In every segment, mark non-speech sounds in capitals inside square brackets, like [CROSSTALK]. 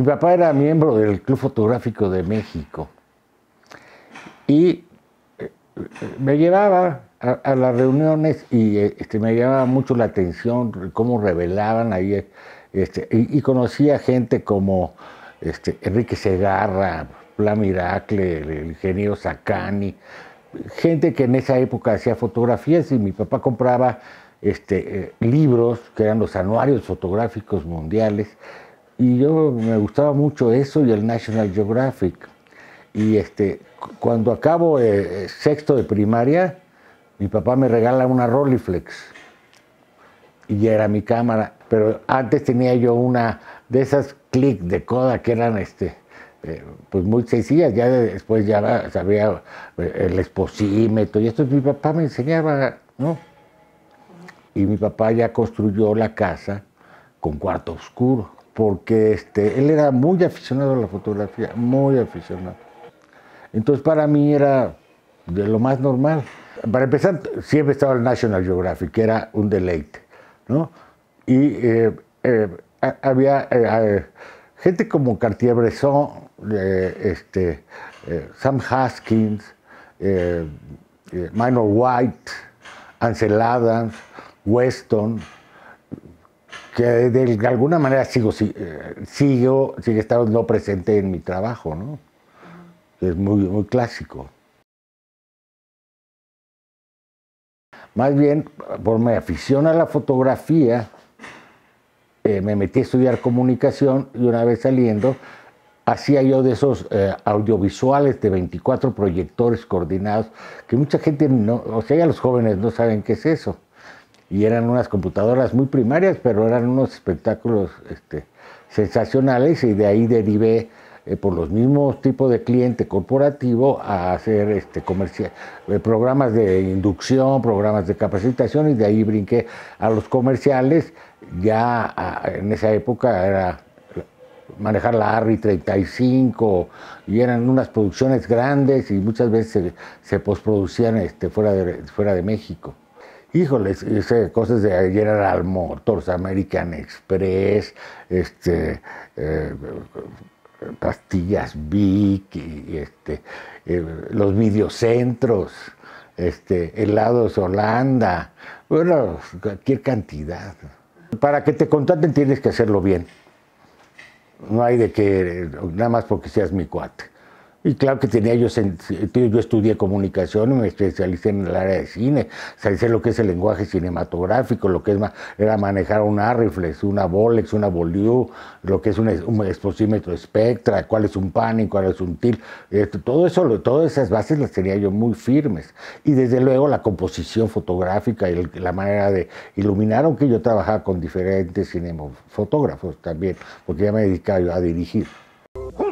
Mi papá era miembro del Club Fotográfico de México y eh, me llevaba a, las reuniones y este, me llamaba mucho la atención cómo revelaban ahí. Este, y, conocía gente como este, Enrique Segarra, Pla Miracle, el ingeniero Sacani, gente que en esa época hacía fotografías y mi papá compraba eh, libros que eran los anuarios fotográficos mundiales y yo me gustaba mucho eso y el National Geographic. Y este, cuando acabo eh, sexto de primaria, mi papá me regala una Rolleiflex y ya era mi cámara, pero antes tenía yo una de esas click de coda que eran este, eh, pues muy sencillas, ya después ya sabía el exposímetro y esto mi papá me enseñaba, ¿no? Y mi papá ya construyó la casa con cuarto oscuro porque este, él era muy aficionado a la fotografía, muy aficionado. Entonces para mí era de lo más normal. Para empezar, siempre estaba el National Geographic, que era un deleite, ¿no? Y eh, eh, había eh, gente como Cartier-Bresson, este, Sam Haskins, Minor White, Ansel Adams, Weston, que de alguna manera sigo, eh, sigo, sigue estando presente en mi trabajo, ¿no? Es muy, muy clásico. Más bien, por mi afición a la fotografía, eh, me metí a estudiar comunicación y una vez saliendo, hacía yo de esos eh, audiovisuales de 24 proyectores coordinados, que mucha gente, no, o sea, ya los jóvenes no saben qué es eso y eran unas computadoras muy primarias, pero eran unos espectáculos este, sensacionales y de ahí derivé eh, por los mismos tipos de cliente corporativo a hacer este, eh, programas de inducción, programas de capacitación y de ahí brinqué a los comerciales. Ya en esa época era manejar la ARRI 35 y eran unas producciones grandes y muchas veces se, se postproducían este, fuera, de, fuera de México híjoles, cosas de General Motors, American Express, este, eh, pastillas Vic, este, eh, los videocentros, este, helados Holanda, bueno, cualquier cantidad. Para que te contraten tienes que hacerlo bien. No hay de que, nada más porque seas mi cuate. Y claro que tenía yo, yo estudié comunicación y me especialicé en el área de cine, o sé lo que es el lenguaje cinematográfico, lo que es era manejar una Arriflex, una Bolex, una Boliu, lo que es un, un exposímetro Spectra, cuál es un Panic, cuál es un TIL, todo eso, todas esas bases las tenía yo muy firmes. Y desde luego la composición fotográfica y la manera de iluminar, aunque yo trabajaba con diferentes cinematógrafos también, porque ya me dedicaba yo a dirigir.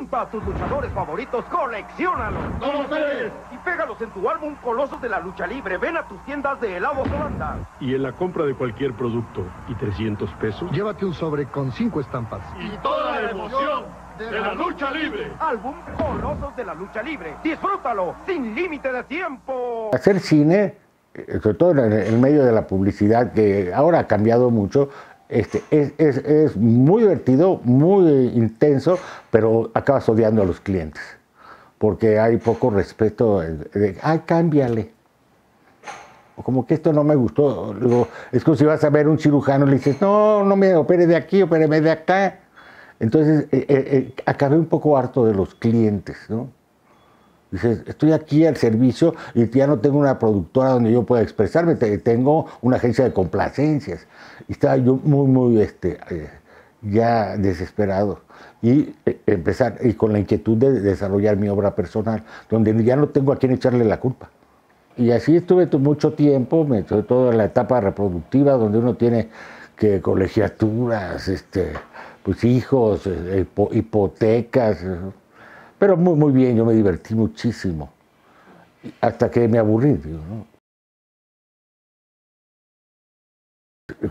Junta a tus luchadores favoritos, coleccionalos. ¿Cómo ves? Y pégalos en tu álbum Colosos de la Lucha Libre. Ven a tus tiendas de helados Holanda. Y en la compra de cualquier producto y 300 pesos, llévate un sobre con cinco estampas. Y toda la emoción de la lucha libre. Álbum Colosos de la Lucha Libre. Disfrútalo sin límite de tiempo. Hacer cine eh, sobre todo en el medio de la publicidad, que ahora ha cambiado mucho, este, es, muy divertido, muy intenso, pero acabas odiando a los clientes, porque hay poco respeto, de, ay, cámbiale. Como que esto no me gustó. es como si vas a ver un cirujano y le dices, no, no me opere de aquí, opéreme de acá. Entonces, eh, eh, eh, acabé un poco harto de los clientes, ¿no? Dices, estoy aquí al servicio y ya no tengo una productora donde yo pueda expresarme, tengo una agencia de complacencias. Y estaba yo muy, muy, este, eh, ya desesperado. Y eh, empezar, y con la inquietud de desarrollar mi obra personal, donde ya no tengo a quién echarle la culpa. Y así estuve mucho tiempo, sobre todo en la etapa reproductiva, donde uno tiene que colegiaturas, este, pues hijos, eh, hipotecas. Pero muy, muy bien, yo me divertí muchísimo. Hasta que me aburrí,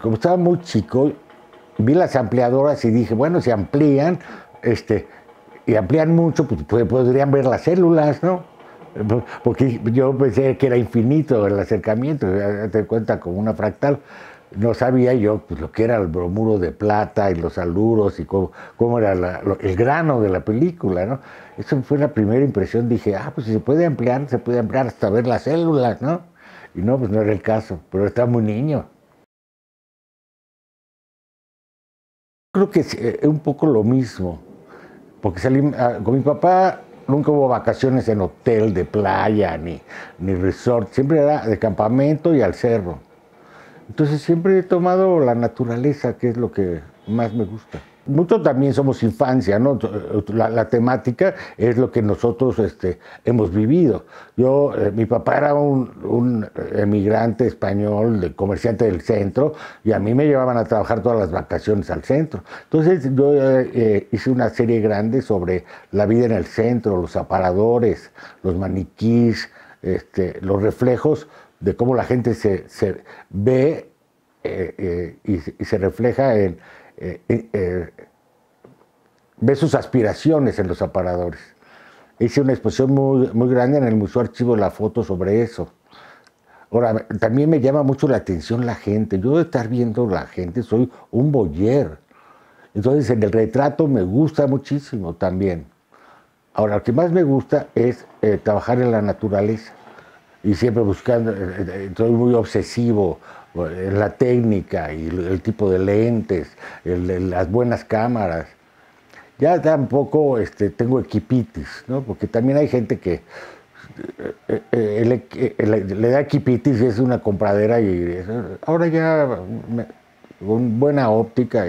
Como estaba muy chico, vi las ampliadoras y dije, bueno, si amplían, este, y amplían mucho, pues, pues podrían ver las células, ¿no? Porque yo pensé que era infinito el acercamiento, te cuenta como una fractal. No sabía yo pues, lo que era el bromuro de plata y los aluros y cómo, cómo era el grano de la película, ¿no? Eso fue la primera impresión, dije, ah, pues si se puede ampliar, se puede ampliar hasta ver las células, ¿no? Y no, pues no era el caso, pero estaba muy niño. Creo que es eh, un poco lo mismo, porque salí ah, con mi papá, nunca hubo vacaciones en hotel de playa ni, ni resort, siempre era de campamento y al cerro. Entonces siempre he tomado la naturaleza, que es lo que más me gusta. Mucho también somos infancia, ¿no? La, la temática es lo que nosotros este, hemos vivido. Yo, eh, mi papá era un, un emigrante español, comerciante del centro, y a mí me llevaban a trabajar todas las vacaciones al centro. Entonces yo eh, eh, hice una serie grande sobre la vida en el centro, los aparadores, los maniquís, este, los reflejos de cómo la gente se, se ve eh, eh, y, se- refleja en, eh, ve sus aspiraciones en los aparadores. Hice una exposición muy, muy grande en el Museo Archivo de la Foto sobre eso. Ahora, también me llama mucho la atención la gente. Yo de estar viendo la gente soy un boyer. Entonces, en el retrato me gusta muchísimo también. Ahora, lo que más me gusta es trabajar en la naturaleza y siempre buscando, eh, eh, soy muy obsesivo eh, en la técnica y el, tipo de lentes, las buenas cámaras. Ya tampoco este, tengo equipitis, ¿no? porque también hay gente que eh, eh, eh, le, da equipitis y es una compradera y ahora ya me- con buena óptica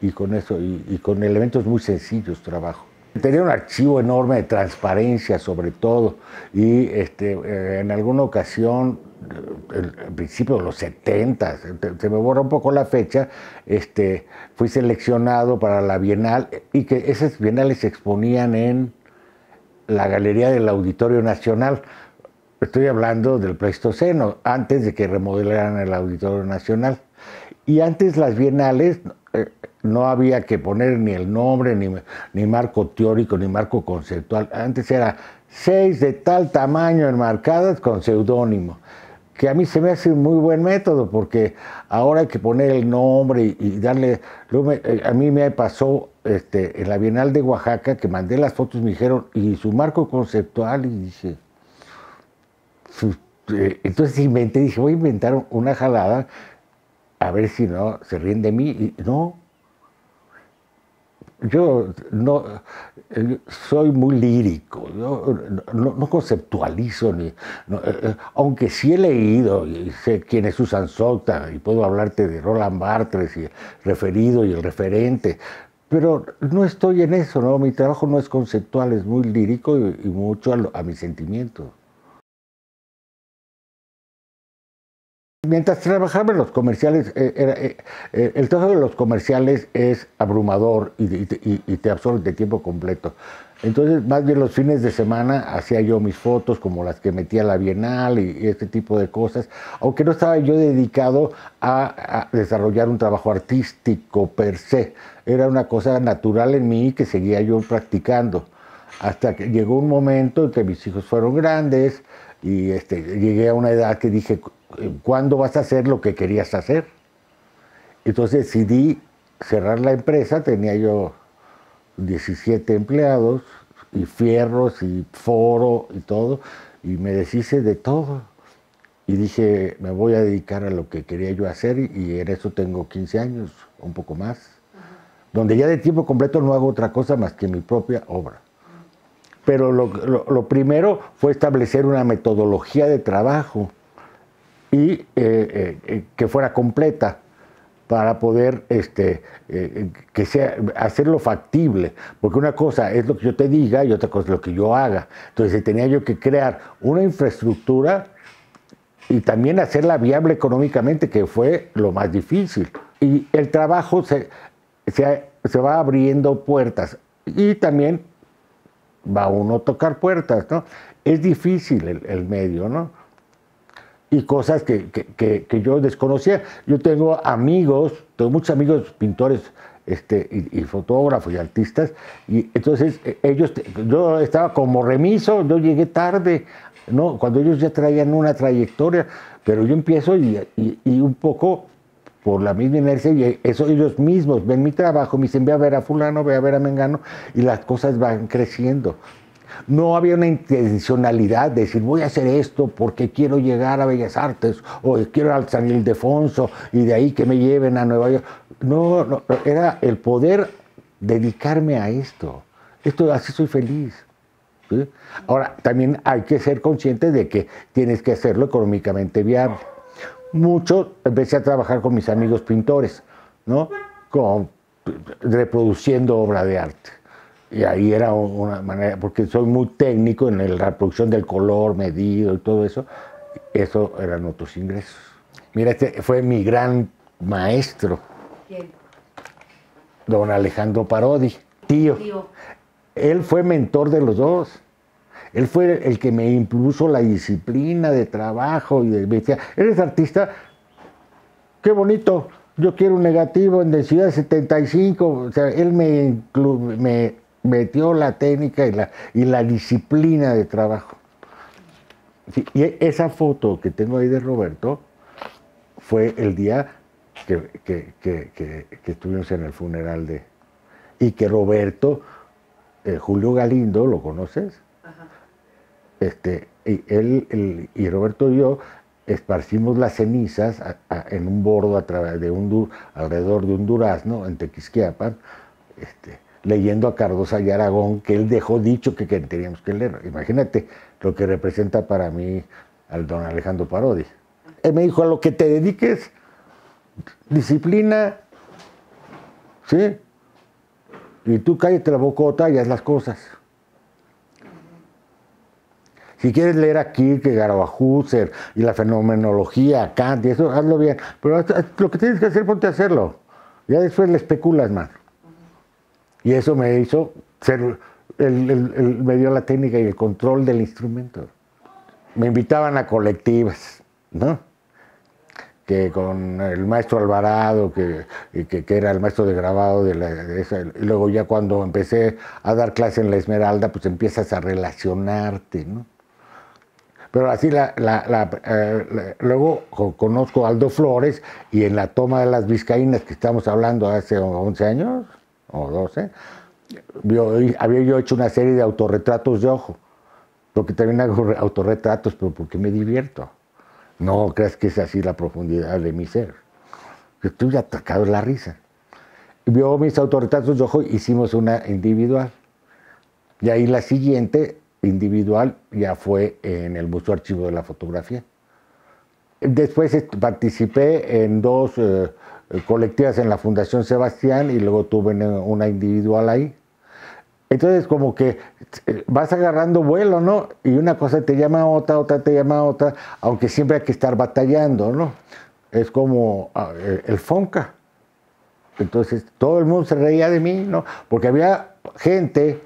y, con eso, y con elementos muy sencillos trabajo. Tenía un archivo enorme de transparencia sobre todo y este, eh, en alguna ocasión, eh, el- al principio de los 70, se, se me borra un poco la fecha, este, fui seleccionado para la Bienal y que esas bienales se exponían en la Galería del Auditorio Nacional. Estoy hablando del Pleistoceno, antes de que remodelaran el Auditorio Nacional. Y antes las bienales eh, no había que poner ni el nombre, ni, ni marco teórico, ni marco conceptual. Antes era seis de tal tamaño enmarcadas con seudónimo. Que a mí se me hace un muy buen método, porque ahora hay que poner el nombre y, darle. eh, a mí me pasó este, en la Bienal de Oaxaca que mandé las fotos, me dijeron, y su marco conceptual, y dije, su- eh, entonces inventé, dije, voy a inventar una jalada a ver si no se ríen de mí. Y no, yo no eh, soy muy lírico, yo no, no conceptualizo ni, no, eh, eh, aunque sí he leído y sé quién es Susan Sontag y puedo hablarte de Roland Barthes y el referido y el referente, pero no estoy en eso, ¿no? Mi trabajo no es conceptual, es muy lírico y, mucho a, a mi sentimiento. Mientras trabajaba en los comerciales, eh, era, eh, eh, el trabajo de los comerciales es abrumador y, te- absorbe de tiempo completo. Entonces, más bien los fines de semana hacía yo mis fotos, como las que metía la Bienal y, y este tipo de cosas, aunque no estaba yo dedicado a, a desarrollar un trabajo artístico per se. Era una cosa natural en mí que seguía yo practicando. Hasta que llegó un momento en que mis hijos fueron grandes y este, llegué a una edad que dije, ¿cuándo vas a hacer lo que querías hacer? Entonces decidí cerrar la empresa, tenía yo 17 empleados y fierros y foro y todo, y me deshice de todo. Y dije, me voy a dedicar a lo que quería yo hacer y, en eso tengo 15 años, un poco más, donde ya de tiempo completo no hago otra cosa más que mi propia obra. Pero lo, lo- lo primero fue establecer una metodología de trabajo y eh, eh, eh, que fuera completa para poder este, que sea, hacerlo factible, porque una cosa es lo que yo te diga y otra cosa es lo que yo haga. Entonces tenía yo que crear una infraestructura y también hacerla viable económicamente, que fue lo más difícil. Y el trabajo se, se, se va abriendo puertas y también va uno a tocar puertas, ¿no? Es difícil el, el medio, ¿no? Y cosas que, que- que- yo desconocía. Yo tengo amigos, tengo muchos amigos pintores este, y, fotógrafos y artistas, y entonces eh, ellos, yo estaba como remiso, yo llegué tarde, ¿no? cuando ellos ya traían una trayectoria, pero yo empiezo y, y- y un poco por la misma inercia y eso ellos mismos ven mi trabajo, me dicen ve a ver a fulano, ve a ver a Mengano y las cosas van creciendo. No había una intencionalidad de decir voy a hacer esto porque quiero llegar a Bellas Artes o quiero al San Ildefonso y de ahí que me lleven a Nueva York. No, no, era el poder dedicarme a esto. Esto así soy feliz. Ahora, también hay que ser consciente de que tienes que hacerlo económicamente viable. Mucho empecé a trabajar con mis amigos pintores, ¿no? Con, reproduciendo obra de arte. Y ahí era una manera, porque soy muy técnico en la reproducción del color, medido y todo eso, eso eran otros ingresos. Mira, este fue mi gran maestro. ¿Quién? Don Alejandro Parodi, tío. tío. Él fue mentor de los dos. Él fue el que me impuso la disciplina de trabajo y me decía, ¿eres artista? Qué bonito, yo quiero un negativo en densidad 75. O sea, él me, me metió la técnica y la, y la disciplina de trabajo. y esa foto que tengo ahí de Roberto fue el día que, que, estuvimos en el funeral de... Y que Roberto, eh, Julio Galindo, ¿lo conoces? Este, y él, y Roberto y yo esparcimos las cenizas en un bordo a través de un, alrededor de un durazno en Tequisquiapan, este, leyendo a Cardosa y Aragón, que él dejó dicho que, teníamos que leer. Imagínate lo que representa para mí al don Alejandro Parodi. Él me dijo, a lo que te dediques, disciplina, ¿sí? Y tú cállate la bocota y haz las cosas. Si quieres leer aquí que a Husserl y la fenomenología, Kant y eso, hazlo bien. Pero lo que tienes que hacer, ponte a hacerlo. Ya después le especulas más. Y eso me hizo ser, el, me dio la técnica y el control del instrumento. Me invitaban a colectivas, ¿no? Que con el maestro Alvarado, que, que, era el maestro de grabado de, la, y luego ya cuando empecé a dar clase en la Esmeralda, pues empiezas a relacionarte, ¿no? Pero así la, eh, luego conozco a Aldo Flores y en la toma de las vizcaínas que estamos hablando hace 11 años, o 12, había yo hecho una serie de autorretratos de ojo, porque también hago autorretratos, pero porque me divierto. No creas que es así la profundidad de mi ser. Estoy atacado en la risa. Vio mis autorretratos de ojo, hicimos una individual. Y ahí la siguiente, individual, ya fue en el Museo Archivo de la Fotografía. Después participé en dos eh, eh, colectivas en la Fundación Sebastián y luego tuve una individual ahí. Entonces como que eh, vas agarrando vuelo, ¿no? Y una cosa te llama a otra, otra te llama a otra, aunque siempre hay que estar batallando, ¿no? Es como ah, eh, el Fonca. Entonces todo el mundo se reía de mí, ¿no? Porque había gente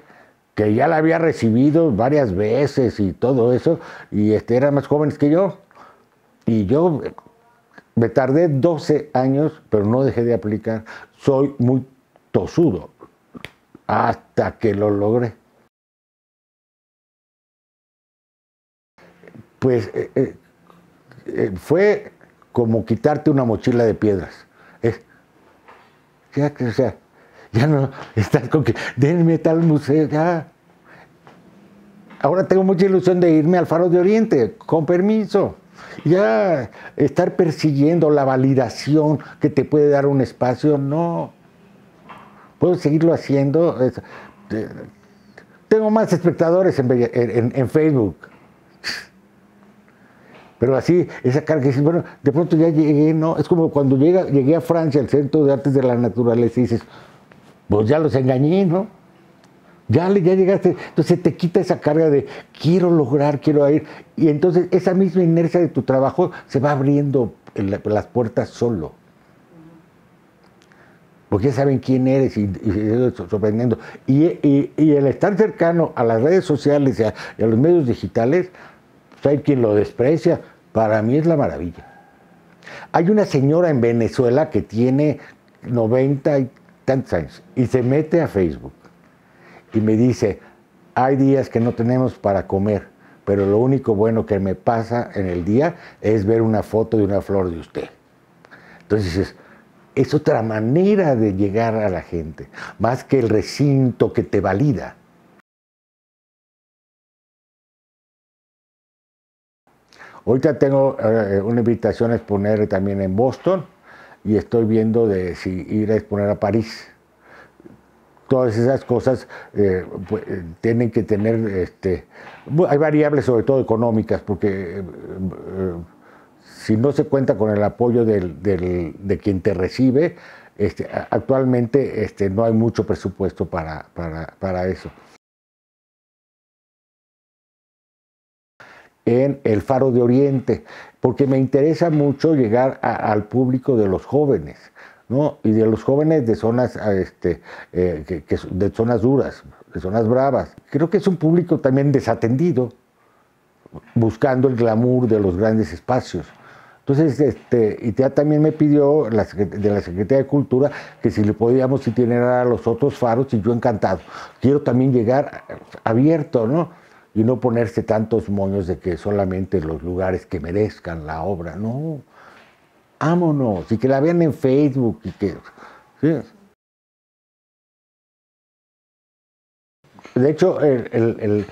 que ya la había recibido varias veces y todo eso, y este, eran más jóvenes que yo. Y yo me tardé 12 años, pero no dejé de aplicar. Soy muy tosudo hasta que lo logré. Pues eh, eh, eh, fue como quitarte una mochila de piedras. ya, o sea, ya no estás con que denme tal museo, ya. Ahora tengo mucha ilusión de irme al Faro de Oriente, con permiso. Ya estar persiguiendo la validación que te puede dar un espacio, no. Puedo seguirlo haciendo. tengo más espectadores en, Facebook. Pero así, esa carga que dices, bueno, de pronto ya llegué, ¿no? Es como cuando llega, llegué a Francia, al Centro de Artes de la Naturaleza, y dices, pues ya los engañé, ¿no? Ya, ya llegaste, entonces te quita esa carga de quiero lograr, quiero ir. Y entonces esa misma inercia de tu trabajo se va abriendo las puertas solo. Porque ya saben quién eres y, y sorprendiendo. Y, el estar cercano a las redes sociales y a, los medios digitales, pues hay quien lo desprecia. Para mí es la maravilla. Hay una señora en Venezuela que tiene 90 y tantos años y se mete a Facebook y me dice, hay días que no tenemos para comer, pero lo único bueno que me pasa en el día es ver una foto de una flor de usted. Entonces es otra manera de llegar a la gente, más que el recinto que te valida. Ahorita tengo eh, una invitación a exponer también en Boston y estoy viendo de si ir a exponer a París. Todas esas cosas eh, pues, eh, tienen que tener, este, hay variables sobre todo económicas, porque si no se cuenta con el apoyo de quien te recibe, este, actualmente este, no hay mucho presupuesto para, para eso. en el Faro de Oriente, porque me interesa mucho llegar al público de los jóvenes, ¿no? Y de los jóvenes de zonas, este, eh, de zonas duras, de zonas bravas. Creo que es un público también desatendido, buscando el glamour de los grandes espacios. Entonces, este, y también me pidió de la Secretaría de Cultura que si le podíamos itinerar a los otros faros, y yo encantado. Quiero también llegar abierto, ¿no? y no ponerse tantos moños de que solamente los lugares que merezcan la obra, no, ámonos, y que la vean en Facebook y que... De hecho, el,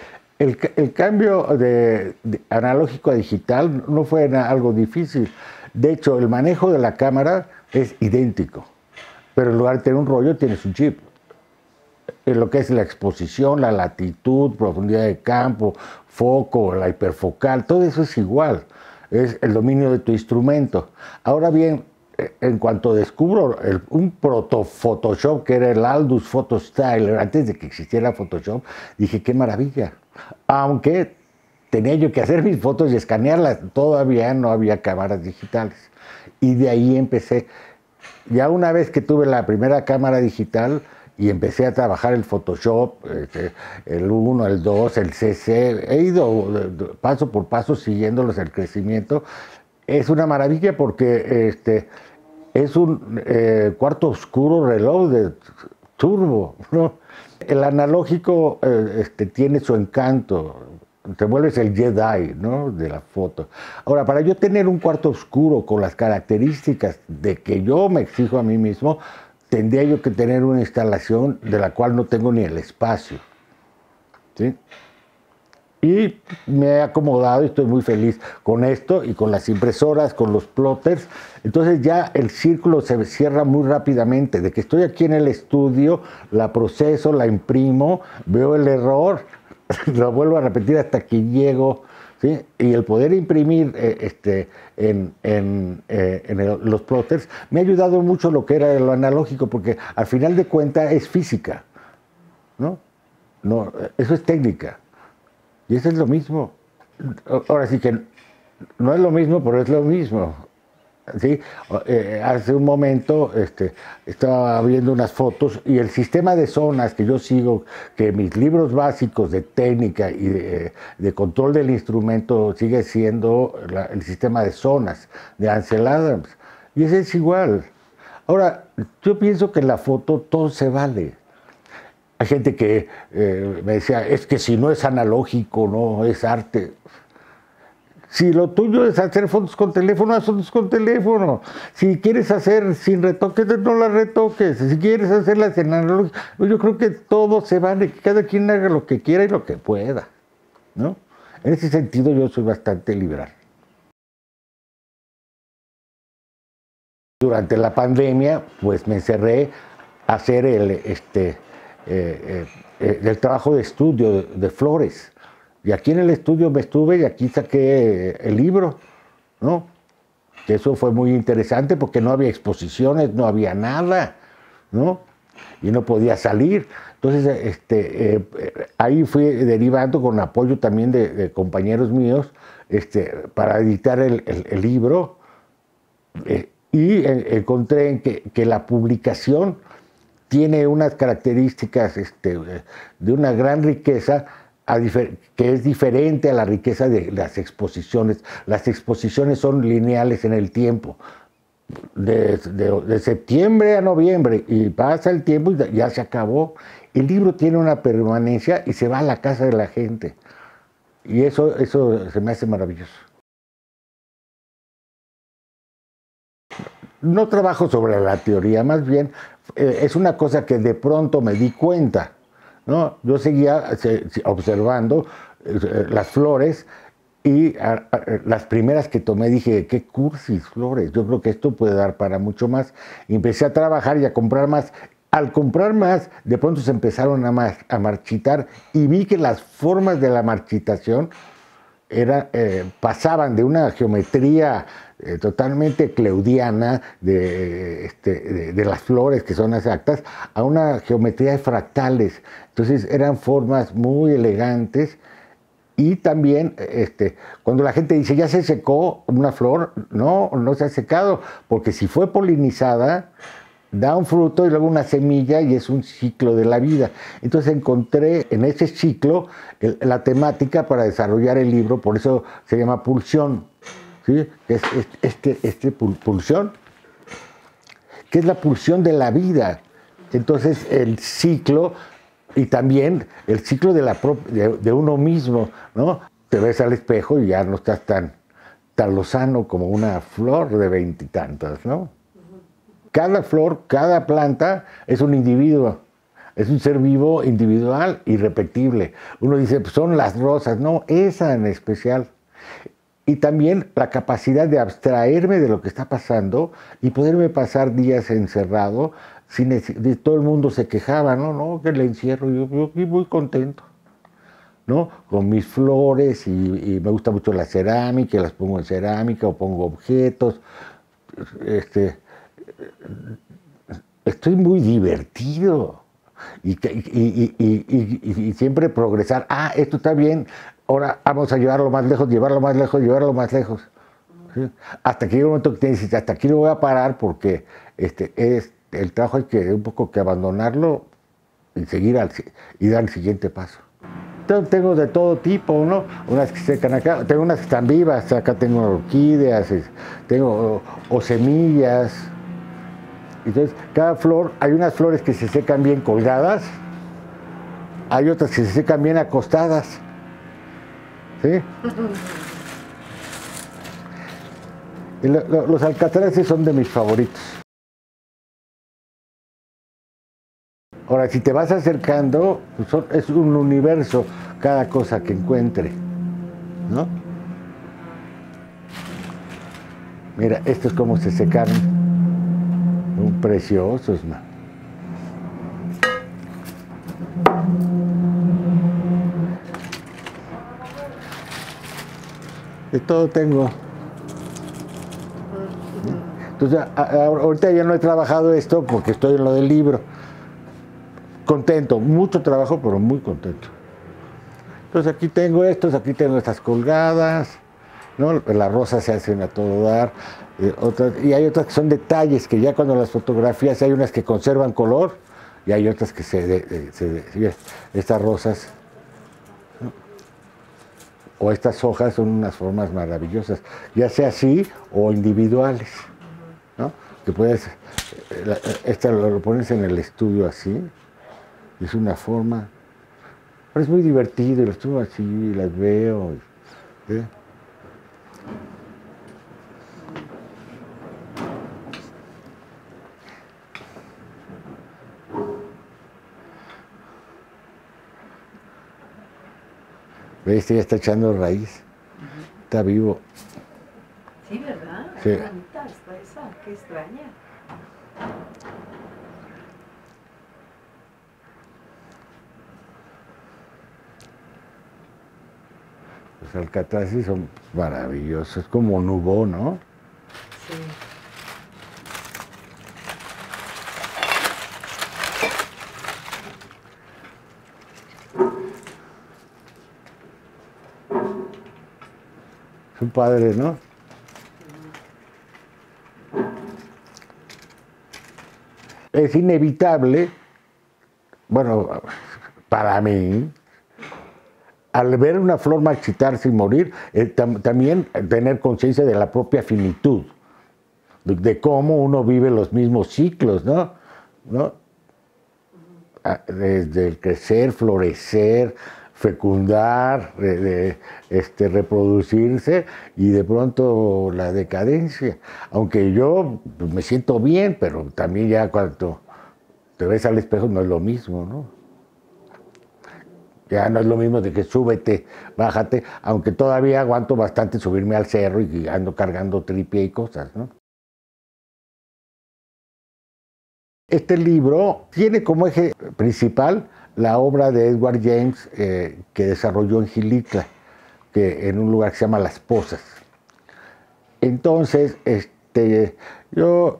cambio de, analógico a digital no fue algo difícil. De hecho, el manejo de la cámara es idéntico, pero en lugar de tener un rollo, tienes un chip. En lo que es la exposición, la latitud, profundidad de campo, foco, la hiperfocal, todo eso es igual, es el dominio de tu instrumento. Ahora bien, eh, en cuanto descubro un proto Photoshop que era el Aldus Photo Styler, antes de que existiera Photoshop, dije qué maravilla. Aunque tenía yo que hacer mis fotos y escanearlas, todavía no había cámaras digitales. Y de ahí empecé. Ya una vez que tuve la primera cámara digital, y empecé a trabajar el Photoshop, este, el 1, el 2, el CC, he ido paso por paso siguiéndolos el crecimiento. Es una maravilla porque este, es un eh, cuarto oscuro reloj de turbo. [LAUGHS] El analógico eh, este, tiene su encanto, te vuelves el Jedi ¿no? de la foto. Ahora, para yo tener un cuarto oscuro con las características de que yo me exijo a mí mismo, tendría yo que tener una instalación de la cual no tengo ni el espacio. Y me he acomodado y estoy muy feliz con esto y con las impresoras, con los plotters. Entonces ya el círculo se cierra muy rápidamente. De que estoy aquí en el estudio, la proceso, la imprimo, veo el error, [LAUGHS] lo vuelvo a repetir hasta que llego y el poder imprimir eh, este, en, eh, los plotters me ha ayudado mucho lo que era lo analógico, porque al final de cuentas es física, ¿no? no eso es técnica. Y eso es lo mismo. Ahora sí que no es lo mismo, pero es lo mismo. ¿Sí? Eh, hace un momento este, estaba viendo unas fotos y el sistema de zonas que yo sigo, que mis libros básicos de técnica y de, control del instrumento sigue siendo el sistema de zonas de Ansel Adams. Y ese es igual. Ahora, yo pienso que en la foto todo se vale. Hay gente que eh, me decía, es que si no es analógico, no es arte. Si lo tuyo es hacer fotos con teléfono, haz fotos con teléfono. Si quieres hacer sin retoques, no las retoques. Si quieres hacerlas en analógico, pues yo creo que todo se vale, que cada quien haga lo que quiera y lo que pueda. ¿no? En ese sentido yo soy bastante liberal. Durante la pandemia, pues me encerré a hacer el, este, eh, eh, eh, el trabajo de estudio de flores y aquí en el estudio me estuve y aquí saqué el libro, ¿no? Que eso fue muy interesante porque no había exposiciones, no había nada, ¿no? Y no podía salir. Entonces, este, eh, ahí fui derivando con apoyo también de, compañeros míos este, para editar el, libro. Eh, y encontré que, que, la publicación tiene unas características este, de una gran riqueza que es diferente a la riqueza de las exposiciones. Las exposiciones son lineales en el tiempo. De, septiembre a noviembre y pasa el tiempo y ya se acabó. El libro tiene una permanencia y se va a la casa de la gente. Y eso, eso se me hace maravilloso. no trabajo sobre la teoría, más bien eh, es una cosa que de pronto me di cuenta. ¿No? Yo seguía se- se- observando eh, las flores y las primeras que tomé dije, qué cursis flores, yo creo que esto puede dar para mucho más. Y empecé a trabajar y a comprar más. Al comprar más, de pronto se empezaron a, a marchitar y vi que las formas de la marchitación era, eh, pasaban de una geometría eh, totalmente claudiana de, este, de, de las flores que son exactas a una geometría de fractales. Entonces eran formas muy elegantes y también este, cuando la gente dice ya se secó una flor, no, no se ha secado, porque si fue polinizada, da un fruto y luego una semilla y es un ciclo de la vida. Entonces encontré en ese ciclo la temática para desarrollar el libro, por eso se llama Pulsión. ¿Sí? Es, es- este, este pul- pulsión, que es la pulsión de la vida. Entonces el ciclo y también el ciclo de, la de, de uno mismo, ¿no? Te ves al espejo y ya no estás tan, tan lozano como una flor de veintitantas, ¿no? Cada flor, cada planta es un individuo, es un ser vivo individual, irrepetible. Uno dice, pues son las rosas, no, esa en especial. Y también la capacidad de abstraerme de lo que está pasando y poderme pasar días encerrado sin todo el mundo se quejaba, no, no, que el encierro, yo, yo aquí muy contento, ¿no? Con mis flores y, me gusta mucho la cerámica, las pongo en cerámica o pongo objetos, este, estoy muy divertido y- y siempre progresar. Ah, esto está bien, ahora vamos a llevarlo más lejos, llevarlo más lejos, llevarlo más lejos. Hasta que llega un momento que te hasta aquí lo voy a parar porque este, es, el trabajo hay que un poco que abandonarlo y seguir y dar el siguiente paso. Entonces, tengo de todo tipo, ¿no? Unas que secan acá, tengo unas que están vivas, acá tengo orquídeas, tengo o semillas. Entonces, cada flor, hay unas flores que se secan bien colgadas, hay otras que se secan bien acostadas. Los alcatraces son de mis favoritos. Ahora, si te vas acercando, pues es un universo cada cosa que encuentre, ¿no? Mira, estos como se secaron. Son preciosos, ¿no? Todo tengo. Entonces, ahorita ya no he trabajado esto porque estoy en lo del libro. Contento, mucho trabajo, pero muy contento. Entonces aquí tengo estos, aquí tengo estas colgadas, ¿no? Las rosas se hacen a todo dar, eh, y hay otras que son detalles, que ya cuando las fotografías hay unas que conservan color y hay otras que se... de- estas rosas. O estas hojas son unas formas maravillosas, ya sea así o individuales, ¿no? Que puedes, eh, la- esta lo, pones en el estudio así, es una forma, pero es muy divertido, y lo estuvo así, y las veo, ¿eh? ¿Ves? Este ya está echando raíz, está vivo. Sí, ¿verdad? Sí. Qué bonita está esa, qué extraña. Los alcatraces son maravillosos, es como nubó, ¿no? Sí. Son padres, ¿no? Es inevitable, bueno, para mí, al ver una flor marchitarse y morir, eh, tam- también tener conciencia de la propia finitud, de, de cómo uno vive los mismos ciclos, ¿no? ¿No? Ah, Desde el crecer, florecer, fecundar, este, reproducirse y de pronto la decadencia. Aunque yo pues, me siento bien, pero también ya cuando te ves al espejo no es lo mismo, ¿no? Ya no es lo mismo de que súbete, bájate, aunque todavía aguanto bastante subirme al cerro y ando cargando tripie y cosas, ¿no? Este libro tiene como eje principal la obra de Edward James eh, que desarrolló en Gilitla, que en un lugar que se llama Las Pozas. Entonces, este, yo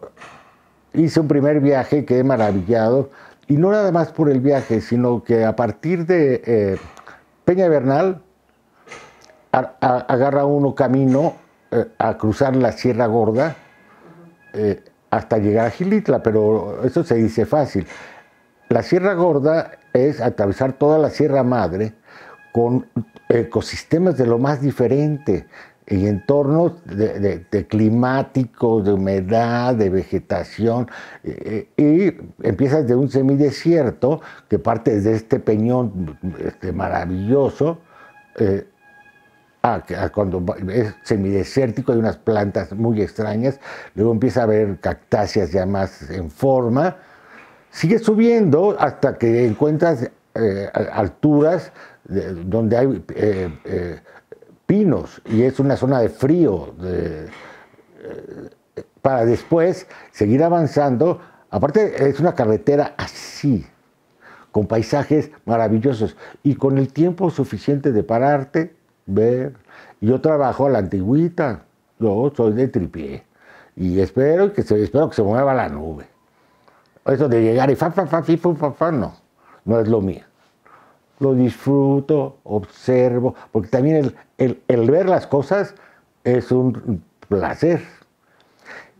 hice un primer viaje, quedé maravillado, y no nada más por el viaje, sino que a partir de eh, Peña Bernal agarra uno camino eh, a cruzar la Sierra Gorda hasta llegar a Gilitla, pero eso se dice fácil. La Sierra Gorda es atravesar toda la Sierra Madre con ecosistemas de lo más diferente y entornos de, de, de climáticos, de humedad, de vegetación, eh, y empiezas de un semidesierto que parte de este peñón este, maravilloso, eh, a cuando es semidesértico hay unas plantas muy extrañas, luego empieza a haber cactáceas ya más en forma, sigue subiendo hasta que encuentras eh, alturas de, donde hay eh, pinos y es una zona de frío eh, para después seguir avanzando. Aparte es una carretera así, con paisajes maravillosos y con el tiempo suficiente de pararte, ver. Yo trabajo a la antigüita, yo soy de tripié y espero que se mueva la nube. Eso de llegar y fa, fa, fa, fi, fa, fa, no, no es lo mío lo disfruto, observo, porque también el, ver las cosas es un placer.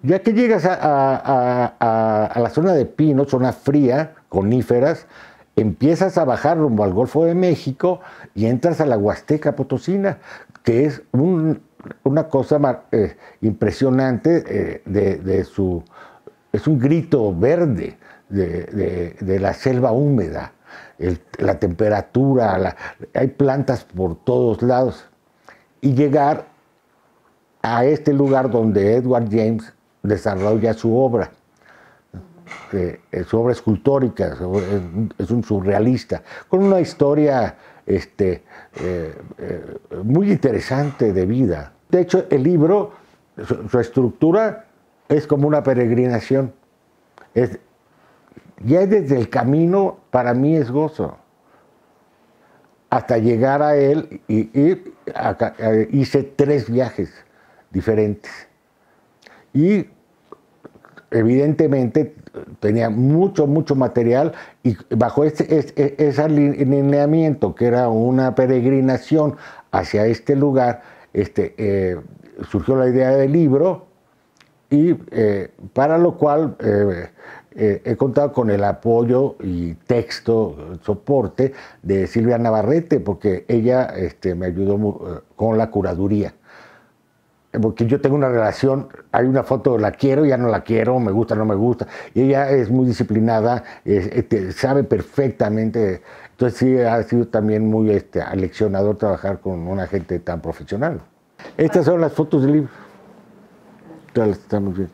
Ya que llegas a, la zona de Pino, zona fría, coníferas, empiezas a bajar rumbo al Golfo de México y entras a la Huasteca Potosina, que es un, una cosa eh, impresionante eh, de, su... es un grito verde de, de la selva húmeda la temperatura, hay plantas por todos lados. Y llegar a este lugar donde Edward James desarrolla su obra, eh, su obra escultórica, es un surrealista, con una historia este, eh, eh, muy interesante de vida. De hecho, el libro, su estructura es como una peregrinación. Ya desde el camino para mí es gozo. Hasta llegar a él y, acá, hice tres viajes diferentes. Y evidentemente tenía mucho, mucho material y bajo ese, ese, ese alineamiento que era una peregrinación hacia este lugar, este, eh, surgió la idea del libro y eh, para lo cual eh, eh, he contado con el apoyo y texto, soporte de Silvia Navarrete, porque ella este, me ayudó muy, con la curaduría. Porque yo tengo una relación, hay una foto, la quiero, ya no la quiero, me gusta, no me gusta, y ella es muy disciplinada, este, sabe perfectamente, entonces sí ha sido también muy este, aleccionador trabajar con una gente tan profesional. Estas son las fotos del libro. Todas las estamos viendo.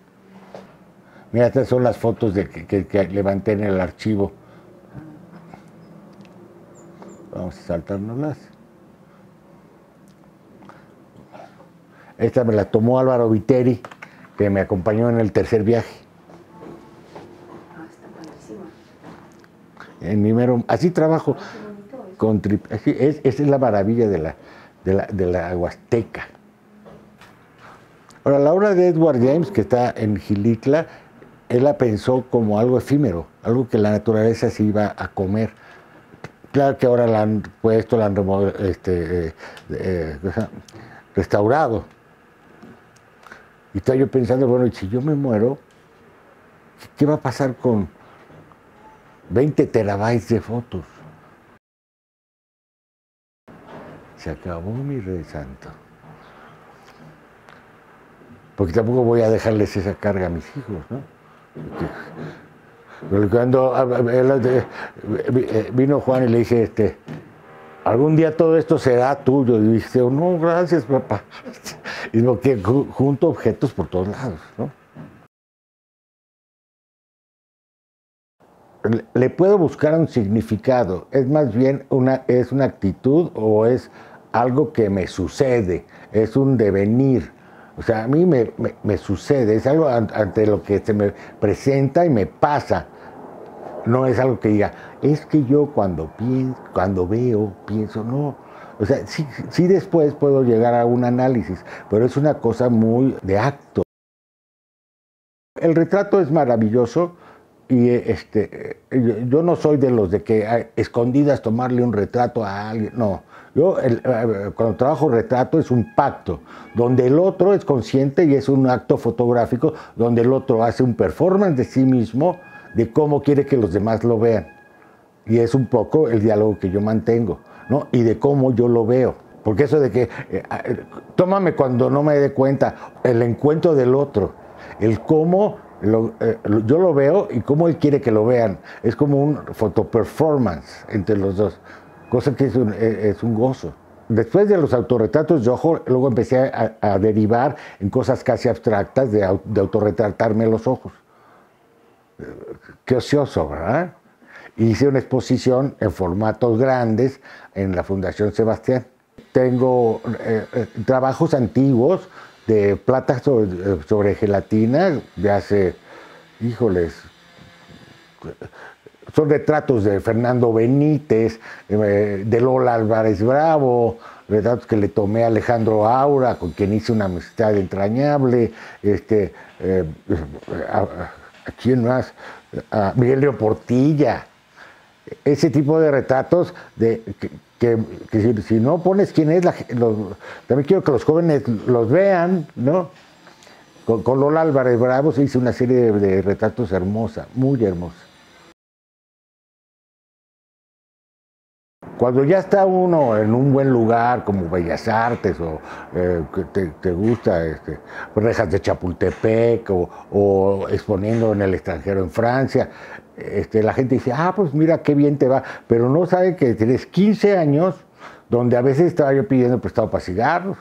Mira, estas son las fotos de que, que, que, levanté en el archivo. Vamos a saltárnoslas. Esta me la tomó Álvaro Viteri, que me acompañó en el tercer viaje. Ah, está padrísima. En mi mero, así trabajo. Con trip, así, es, esa es la maravilla de la, de la, de la Huasteca. Ahora, la obra de Edward James, que está en Gilitla, él la pensó como algo efímero, algo que la naturaleza se iba a comer. Claro que ahora la han puesto, la han este, eh, eh, restaurado. Y estaba yo pensando, bueno, si yo me muero, ¿qué va a pasar con 20 terabytes de fotos? Se acabó mi rey santo. Porque tampoco voy a dejarles esa carga a mis hijos, ¿no? Cuando vino Juan y le dije, este, algún día todo esto será tuyo. Y dice, no, gracias, papá. [LAUGHS] Y que junto objetos por todos lados, ¿no? Le puedo buscar un significado, es más bien una, es una actitud o es algo que me sucede, es un devenir. O sea, a mí me, me sucede, es algo ante lo que se me presenta y me pasa. No es algo que diga, es que yo cuando pienso, cuando veo, pienso, no. O sea, sí, sí después puedo llegar a un análisis, pero es una cosa muy de acto. El retrato es maravilloso y este, yo no soy de los de que escondidas tomarle un retrato a alguien, no. Yo eh, cuando trabajo retrato es un pacto, donde el otro es consciente y es un acto fotográfico, donde el otro hace un performance de sí mismo, de cómo quiere que los demás lo vean. Y es un poco el diálogo que yo mantengo, ¿no? Y de cómo yo lo veo. Porque eso de que, eh, eh, tómame cuando no me dé cuenta, el encuentro del otro, el cómo eh, yo lo veo y cómo él quiere que lo vean. Es como un fotoperformance entre los dos, cosa que es un, es un gozo. Después de los autorretratos, yo luego empecé a, derivar en cosas casi abstractas de, de autorretratarme los ojos qué ocioso, ¿verdad? Hice una exposición en formatos grandes en la Fundación Sebastián. Tengo eh, eh, trabajos antiguos de plata sobre, gelatina de hace, híjoles, son retratos de Fernando Benítez, eh, de Lola Álvarez Bravo, retratos que le tomé a Alejandro Aura, con quien hice una amistad entrañable, este, ¿a quién más? A Miguel Leo Portilla. Ese tipo de retratos de, si, no pones quién es, también quiero que los jóvenes los vean, ¿no? Con, Lola Álvarez Bravo se hizo una serie de retratos hermosa, muy hermosa. Cuando ya está uno en un buen lugar como Bellas Artes o eh, que te, gusta este, Rejas de Chapultepec o, exponiendo en el extranjero en Francia, este, la gente dice, ah, pues mira qué bien te va, pero no sabe que tienes 15 años donde a veces estaba yo pidiendo prestado para cigarros,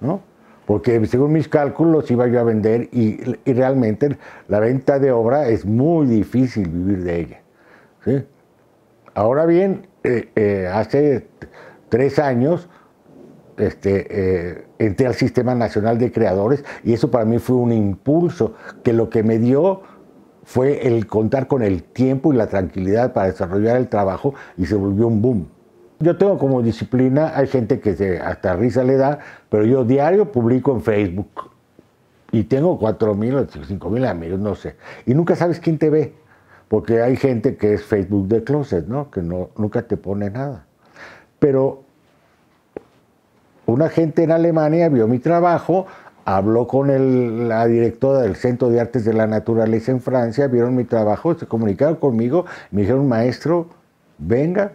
¿no? Porque según mis cálculos iba yo a vender y, y realmente la venta de obra es muy difícil vivir de ella. ¿sí? Ahora bien, eh, eh, hace tres años este, eh, entré al Sistema Nacional de Creadores y eso para mí fue un impulso que lo que me dio fue el contar con el tiempo y la tranquilidad para desarrollar el trabajo y se volvió un boom. Yo tengo como disciplina, hay gente que se, hasta risa le da, pero yo diario publico en Facebook y tengo cuatro mil o cinco mil amigos, no sé, y nunca sabes quién te ve porque hay gente que es Facebook de closet, ¿no? Que no, nunca te pone nada. Pero una gente en Alemania vio mi trabajo, habló con la directora del Centro de Artes de la Naturaleza en Francia, vieron mi trabajo, se comunicaron conmigo, me dijeron, maestro, venga,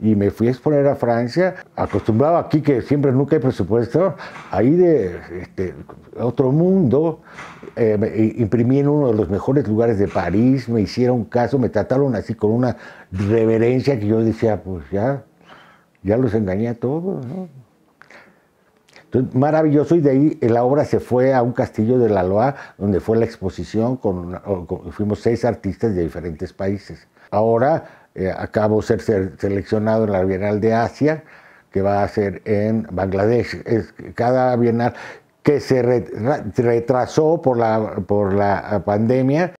y me fui a exponer a Francia, acostumbrado aquí que siempre nunca hay presupuesto, ahí de este, otro mundo, eh, imprimí en uno de los mejores lugares de París, me hicieron caso, me trataron así con una reverencia que yo decía, pues ya, ya los engañé a todos, ¿no? Maravilloso, y de ahí la obra se fue a un castillo de la Loa, donde fue la exposición, con, fuimos seis artistas de diferentes países. Ahora eh, acabo de ser seleccionado en la Bienal de Asia, que va a ser en Bangladesh. Es, cada bienal que se retrasó por la, por la pandemia.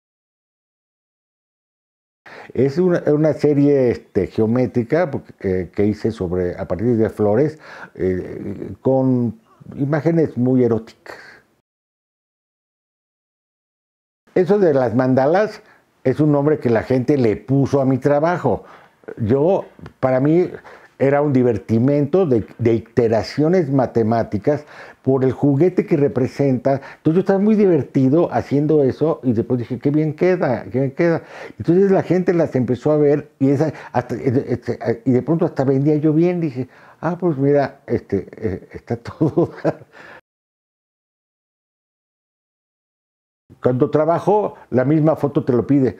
Es una, serie este, geométrica que hice sobre, a partir de flores eh, con imágenes muy eróticas. Eso de las mandalas es un nombre que la gente le puso a mi trabajo. Yo, para mí, era un divertimento de, iteraciones matemáticas por el juguete que representa. Entonces yo estaba muy divertido haciendo eso y después dije, qué bien queda, qué bien queda. Entonces la gente las empezó a ver y, esa, este, y de pronto hasta vendía yo bien. Dije, ah, pues mira, este, eh, está [LAUGHS] todo Cuando trabajo, la misma foto te lo pide.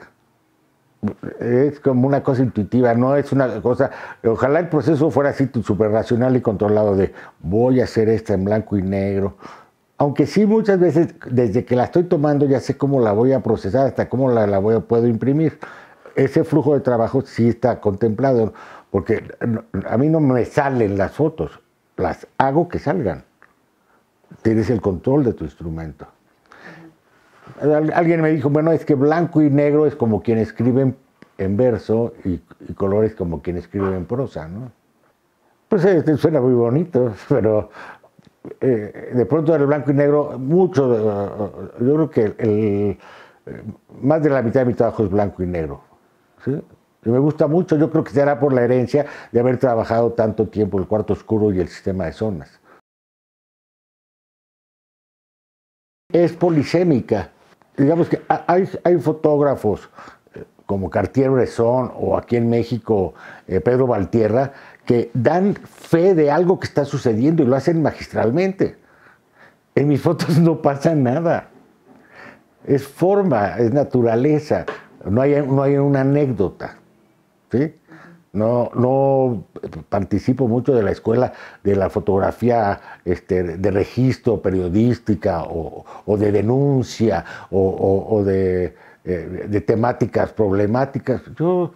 es como una cosa intuitiva, no es una cosa. Ojalá el proceso fuera así súper racional y controlado de voy a hacer esta en blanco y negro. Aunque sí muchas veces desde que la estoy tomando ya sé cómo la voy a procesar, hasta cómo la, la voy a, puedo imprimir. Ese flujo de trabajo sí está contemplado, porque a mí no me salen las fotos, las hago que salgan. Tienes el control de tu instrumento. Alguien me dijo, bueno, es que blanco y negro es como quien escribe en, verso y, colores como quien escribe en prosa, ¿no? Pues eh, suena muy bonito, [LAUGHS] pero eh, de pronto el blanco y negro, mucho, eh, yo creo que el, más de la mitad de mi trabajo es blanco y negro. ¿sí? Y me gusta mucho, yo creo que será por la herencia de haber trabajado tanto tiempo el cuarto oscuro y el sistema de zonas. Es polisémica, digamos que hay, hay fotógrafos eh, como Cartier-Bresson o aquí en México eh, Pedro Valtierra, que dan fe de algo que está sucediendo y lo hacen magistralmente. En mis fotos no pasa nada. Es forma, es naturaleza, no hay, no hay una anécdota. No, no participo mucho de la escuela de la fotografía este, de registro periodística o, de denuncia o, eh, de, temáticas problemáticas. Yo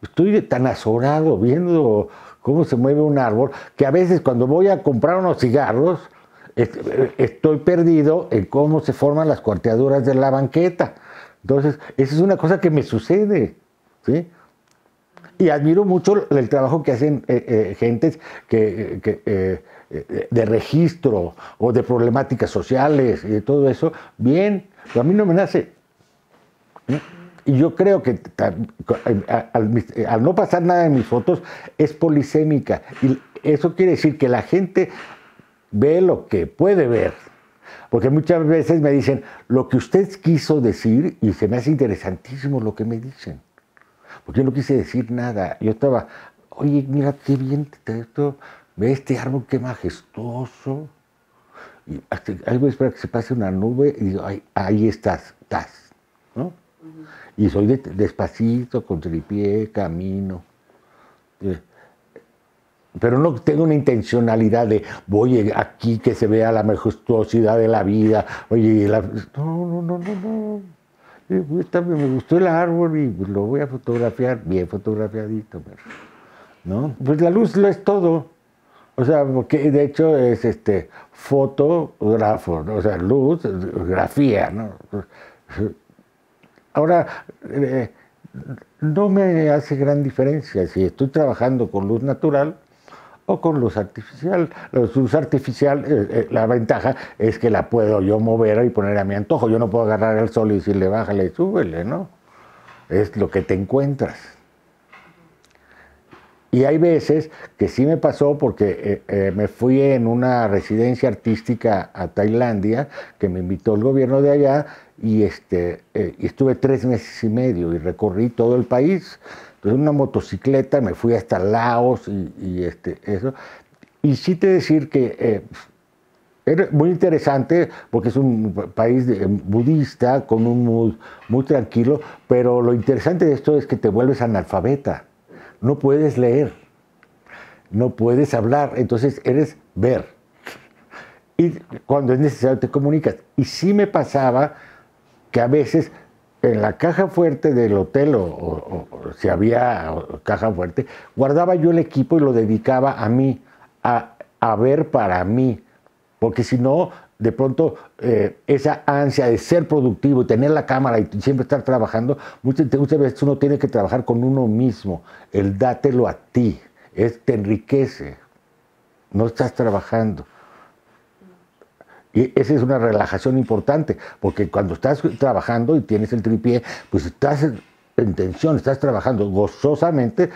estoy tan azorado viendo cómo se mueve un árbol que a veces cuando voy a comprar unos cigarros estoy perdido en cómo se forman las cuarteaduras de la banqueta. Entonces, esa es una cosa que me sucede. ¿sí? Y admiro mucho el trabajo que hacen eh, eh, gentes eh, de registro o de problemáticas sociales y todo eso. Bien, pero a mí no me nace. Y yo creo que al, no pasar nada en mis fotos es polisémica. Y eso quiere decir que la gente ve lo que puede ver. Porque muchas veces me dicen lo que usted quiso decir y se me hace interesantísimo lo que me dicen porque yo no quise decir nada. Yo estaba, oye, mira qué bien esto, ve este árbol, qué majestuoso. Y hasta, ahí voy a esperar que se pase una nube y digo, ahí estás, estás. ¿no? Y soy despacito, con tripié, camino. Eh, pero no tengo una intencionalidad de voy aquí que se vea la majestuosidad de la vida. Oye, la... no, no, no, no, no me gustó el árbol y lo voy a fotografiar, bien fotografiadito. ¿no? Pues la luz lo es todo. O sea, porque de hecho es este fotógrafo, o sea, luz, grafía, ¿no? Ahora, eh, no me hace gran diferencia si estoy trabajando con luz natural o con luz artificial. La luz artificial, eh, eh, la ventaja es que la puedo yo mover y poner a mi antojo. Yo no puedo agarrar el sol y decirle bájale súbele, ¿no? Es lo que te encuentras. Y hay veces que sí me pasó porque eh, me fui en una residencia artística a Tailandia, que me invitó el gobierno de allá, y, este, y estuve tres meses y medio y recorrí todo el país en una motocicleta, me fui hasta Laos y, este, eso. Y sí te decir que eh, era muy interesante porque es un país budista con un mood muy tranquilo, pero lo interesante de esto es que te vuelves analfabeta. No puedes leer, no puedes hablar, entonces eres ver. Y cuando es necesario te comunicas. Y sí me pasaba que a veces en la caja fuerte del hotel, o, si había caja fuerte, guardaba yo el equipo y lo dedicaba a mí, a, ver para mí, porque si no, de pronto eh, esa ansia de ser productivo y tener la cámara y siempre estar trabajando, muchas, muchas veces uno tiene que trabajar con uno mismo, el dátelo a ti, es, te enriquece, no estás trabajando. Y esa es una relajación importante, porque cuando estás trabajando y tienes el tripié, pues estás en tensión, estás trabajando gozosamente,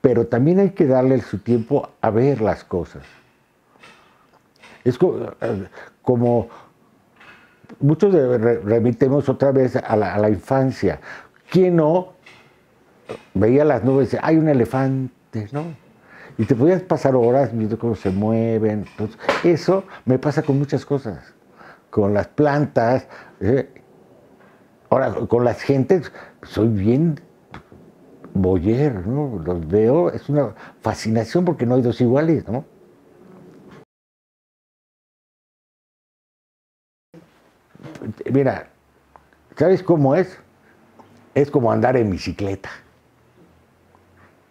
pero también hay que darle su tiempo a ver las cosas. Es eh, como, muchos remitemos otra vez a la, infancia. ¿Quién no veía las nubes y dice, hay un elefante, ¿no? Y te podías pasar horas viendo cómo se mueven. Entonces, eso me pasa con muchas cosas, con las plantas. ¿eh? Ahora, con las gentes, soy bien Boyer, ¿no? Los veo, es una fascinación porque no hay dos iguales, ¿no? Mira, ¿sabes cómo es? Es como andar en bicicleta.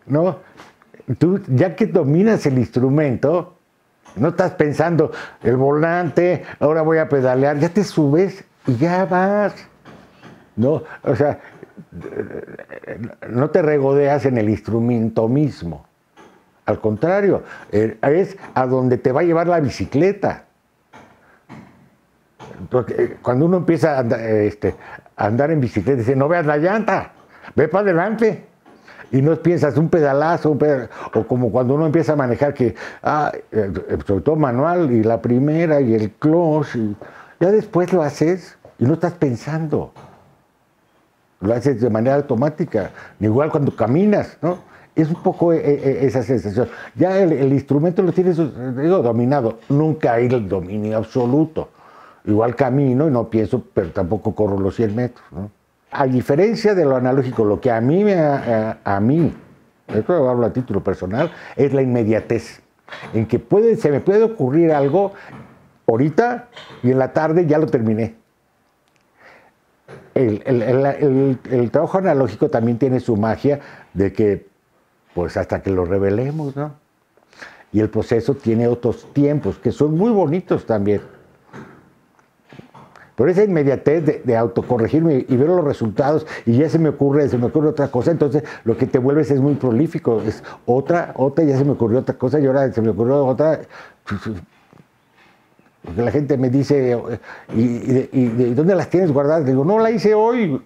¿No? Tú, ya que dominas el instrumento, no estás pensando el volante, ahora voy a pedalear, ya te subes y ya vas. ¿No? O sea, no te regodeas en el instrumento mismo. Al contrario, eh, es a donde te va a llevar la bicicleta. Porque cuando uno empieza a andar, este, a andar en bicicleta, dice, no veas la llanta, ve para adelante. Y no piensas un pedalazo, un o como cuando uno empieza a manejar, que, ah, eh, sobre todo manual, y la primera, y el clutch, y ya después lo haces y no estás pensando. Lo haces de manera automática, igual cuando caminas, ¿no? Es un poco eh, eh, esa sensación. Ya el, el instrumento lo tienes, digo, dominado. Nunca hay el dominio absoluto. Igual camino y no pienso, pero tampoco corro los 100 metros, ¿no? A diferencia de lo analógico, lo que a mí, me, a, a mí, esto lo hablo a título personal, es la inmediatez. En que puede, se me puede ocurrir algo ahorita y en la tarde ya lo terminé. El- el- el- el trabajo analógico también tiene su magia de que, pues hasta que lo revelemos, ¿no? Y el proceso tiene otros tiempos que son muy bonitos también. Pero esa inmediatez de, de autocorregirme y ver los resultados y ya se me ocurre, se me ocurre otra cosa, entonces lo que te vuelves es muy prolífico, es otra, otra, ya se me ocurrió otra cosa y ahora se me ocurrió otra. Porque la gente me dice, ¿y, y de- y de dónde las tienes guardadas? Digo, no, la hice hoy.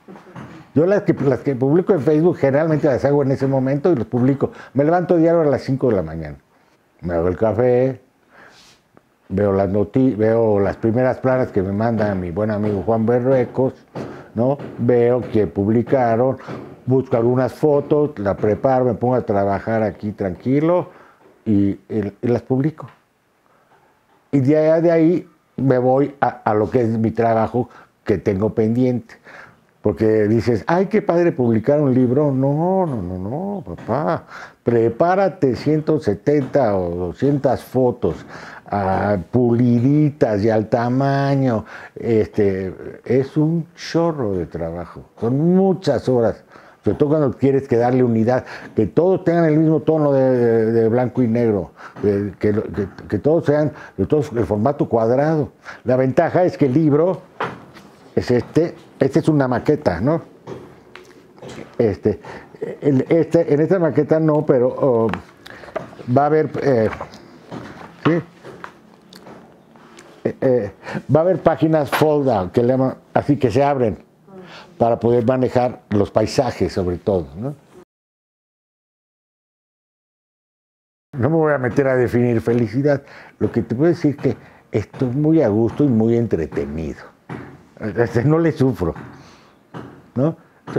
[LAUGHS] Yo las que, las que publico en Facebook generalmente las hago en ese momento y las publico. Me levanto diario a las 5 de la mañana. Me hago el café, veo las noti veo las primeras planas que me manda mi buen amigo Juan Berruecos, ¿no? Veo que publicaron, busco algunas fotos, la preparo, me pongo a trabajar aquí tranquilo y, y- y las publico. Y de ahí, de ahí me voy a, a lo que es mi trabajo que tengo pendiente. Porque dices, ay, qué padre publicar un libro. No, no, no, no, papá. Prepárate 170 o 200 fotos ah, puliditas y al tamaño. Este, es un chorro de trabajo. Son muchas horas. Sobre todo cuando quieres que darle unidad, que todos tengan el mismo tono de, blanco y negro, que, que- todos sean, de todos el formato cuadrado. La ventaja es que el libro es este, este es una maqueta, ¿no? Este, este, en esta maqueta no, pero oh, va a haber, eh. Eh, eh, va a haber páginas fold out, que le así que se abren para poder manejar los paisajes sobre todo, ¿no? No me voy a meter a definir felicidad. Lo que te puedo decir es que estoy muy a gusto y muy entretenido. Este, No le sufro. ¿no?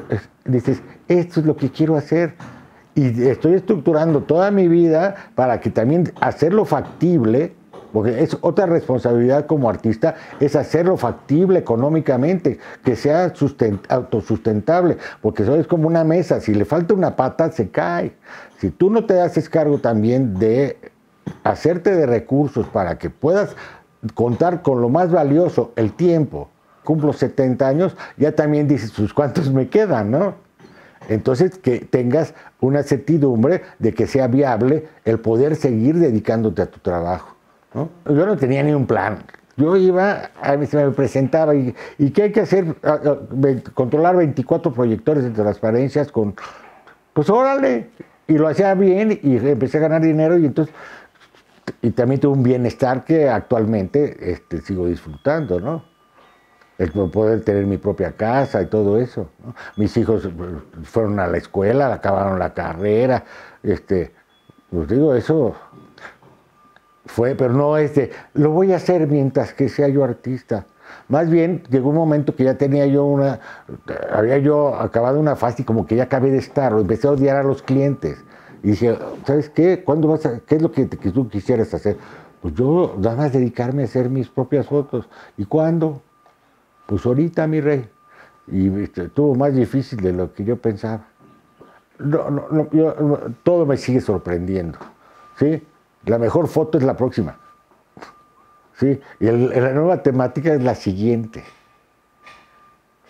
Es- Dices, esto es lo que quiero hacer. Y estoy estructurando toda mi vida para que también hacerlo factible, porque es otra responsabilidad como artista, es hacerlo factible económicamente, que sea susten- autosustentable, porque eso es como una mesa, si le falta una pata se cae. Si tú no te haces cargo también de hacerte de recursos para que puedas contar con lo más valioso, el tiempo. Cumplo 70 años, ya también dices, pues cuántos me quedan, ¿no? Entonces, que tengas una certidumbre de que sea viable el poder seguir dedicándote a tu trabajo. Yo no tenía ni un plan. Yo iba, se me presentaba y, ¿qué hay que hacer? Ah, ah, Controlar 24 proyectores de transparencias con, pues órale. Y lo hacía bien y empecé a ganar dinero y entonces, y también tuve un bienestar que actualmente este, sigo disfrutando, ¿no? el poder tener mi propia casa y todo eso. Mis hijos eh, fueron a la escuela, acabaron la carrera, este, pues digo, eso fue, pero no es de, lo voy a hacer mientras que sea yo artista. Más bien llegó un momento que ya tenía yo una, había yo acabado una fase y como que ya acabé de estar, o empecé a odiar a los clientes. Y dije, ¿sabes qué? ¿Cuándo vas a, ¿Qué es lo que, que tú quisieras hacer? Pues yo nada más dedicarme a hacer mis propias fotos. ¿Y cuándo? Pues ahorita, mi rey. Y este, estuvo más difícil de lo que yo pensaba. no, no, no, yo- todo me sigue sorprendiendo. ¿sí? La mejor foto es la próxima. ¿sí? Y la nueva temática es la siguiente.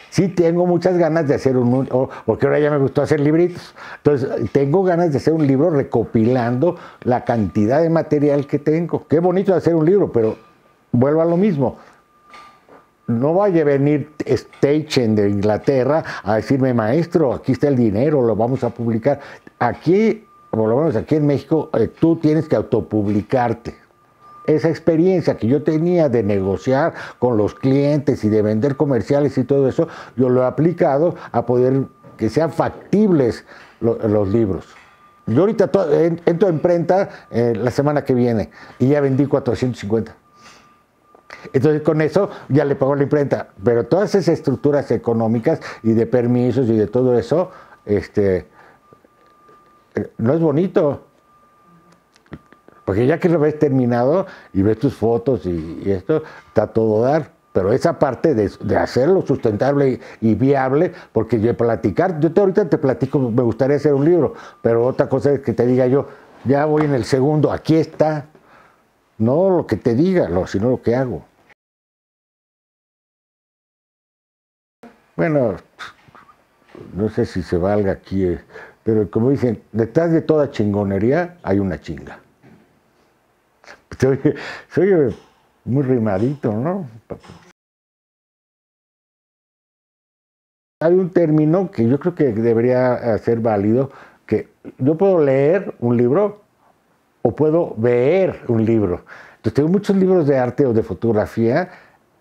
Sí, tengo muchas ganas de hacer un, porque ahora ya me gustó hacer libritos. Entonces, tengo ganas de hacer un libro recopilando la cantidad de material que tengo. Qué bonito hacer un libro, pero vuelvo a lo mismo. No vaya a venir Stachen de Inglaterra a decirme, maestro, aquí está el dinero, lo vamos a publicar. Aquí, por lo menos aquí en México, eh, tú tienes que autopublicarte esa experiencia que yo tenía de negociar con los clientes y de vender comerciales y todo eso, yo lo he aplicado a poder que sean factibles lo- los libros. Yo ahorita en- entro en prenta eh, la semana que viene y ya vendí 450. Entonces con eso ya le pago la imprenta, pero todas esas estructuras económicas y de permisos y de todo eso, este, no es bonito. Porque ya que lo ves terminado y ves tus fotos y, esto, está todo dar. Pero esa parte de, de hacerlo sustentable y, viable, porque yo platicar, yo te, ahorita te platico, me gustaría hacer un libro, pero otra cosa es que te diga yo, ya voy en el segundo, aquí está. No lo que te diga, sino lo que hago. Bueno, no sé si se valga aquí, eh, pero como dicen, detrás de toda chingonería hay una chinga. Soy, soy muy rimadito, ¿no? Hay un término que yo creo que debería eh, ser válido, que yo puedo leer un libro o puedo ver un libro. Entonces tengo muchos libros de arte o de fotografía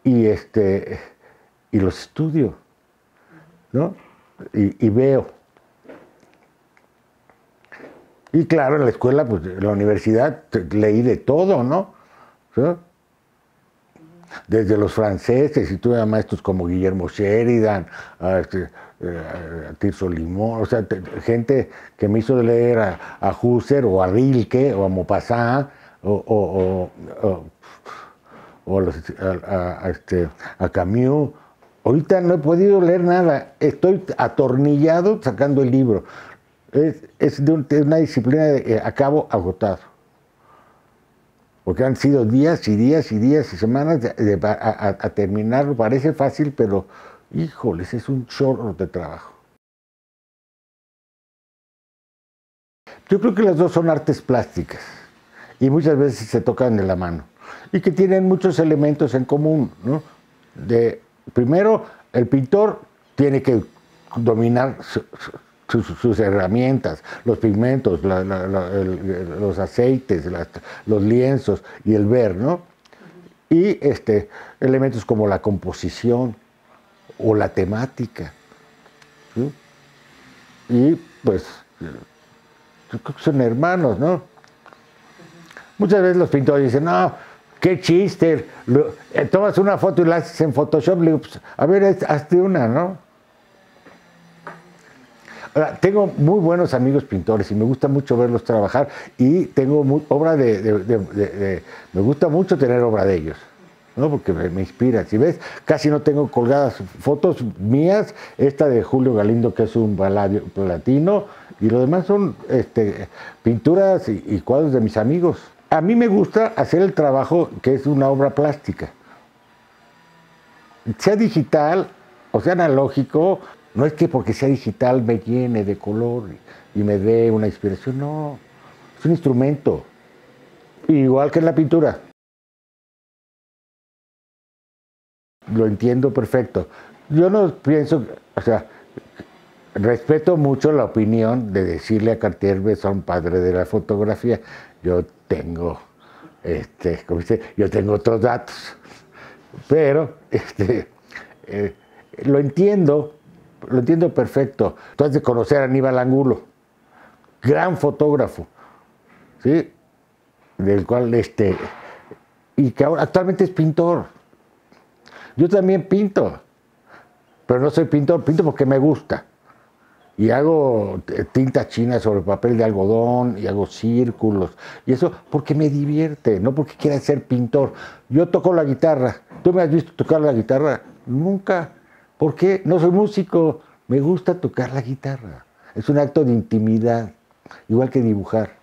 y, este, y los estudio, ¿no? Y veo. Y claro, en la escuela, pues en la universidad, leí de todo, ¿no? Desde los franceses, y tuve maestros como Guillermo Sheridan, a, este, eh, Tirso Limón, o sea, te- gente que me hizo leer a, a Husserl o a Rilke o a Maupassant o, o- o- este, a Camus. Ahorita no he podido leer nada, estoy atornillado sacando el libro. Es, es de, un- de una disciplina de, eh, a cabo agotado. Porque han sido días y días y días y semanas de- a, terminarlo. Parece fácil, pero híjoles, es un chorro de trabajo. Yo creo que las dos son artes plásticas y muchas veces se tocan de la mano y que tienen muchos elementos en común. ¿no? De, primero, el pintor tiene que dominar su- sus, herramientas, los pigmentos, los aceites, los lienzos y el ver, ¿no? Y este, elementos como la composición o la temática. Y pues son hermanos, ¿no? Muchas veces los pintores dicen, no, qué chiste, eh, tomas una foto y la haces en Photoshop, pues, a ver, haz- hazte una, ¿no? Tengo muy buenos amigos pintores y me gusta mucho verlos trabajar y tengo obra de, me gusta mucho tener obra de ellos, ¿no? Porque me, inspira. Si ves, casi no tengo colgadas fotos mías, esta de Julio Galindo que es un baladio platino y lo demás son este, pinturas y cuadros de mis amigos. A mí me gusta hacer el trabajo que es una obra plástica sea digital o sea analógico, no es que porque sea digital me llene de color y me dé una inspiración, no, es un instrumento, igual que en la pintura. Lo entiendo perfecto. Yo no pienso, o sea, respeto mucho la opinión de decirle a Cartier-Bresson, padre de la fotografía, yo tengo, este, como dice, yo tengo otros datos, pero este, eh, lo entiendo, lo entiendo perfecto. Tú has de conocer a Aníbal Angulo, gran fotógrafo, ¿sí? Del cual, este, y que ahora actualmente es pintor. Yo también pinto, pero no soy pintor, pinto porque me gusta. Y hago tinta china sobre papel de algodón y hago círculos. Y eso porque me divierte, no porque quiera ser pintor. Yo toco la guitarra. ¿Tú me has visto tocar la guitarra? Nunca. ¿Por qué? No soy músico. Me gusta tocar la guitarra. es un acto de intimidad, igual que dibujar.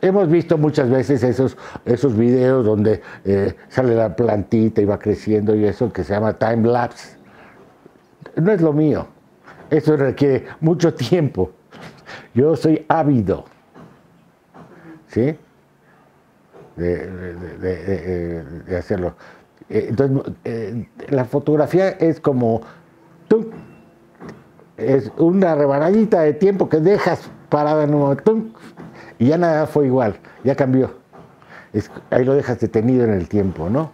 Hemos visto muchas veces esos, esos videos donde eh, sale la plantita y va creciendo y eso que se llama time lapse. No es lo mío. Eso requiere mucho tiempo. Yo soy ávido. ¿Sí? De- de hacerlo. Eh, Entonces, eh, la fotografía es como. Es una rebanadita de tiempo que dejas parada en un momento. Y ya nada fue igual, ya cambió. Ahí lo dejas detenido en el tiempo, ¿no?